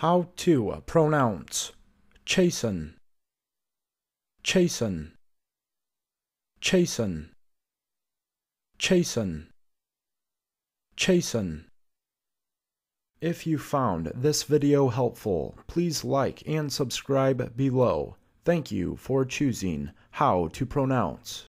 How to uh, pronounce chasten, chasten, chasten, chasten, chasten. If you found this video helpful, please like and subscribe below. Thank you for choosing how to pronounce.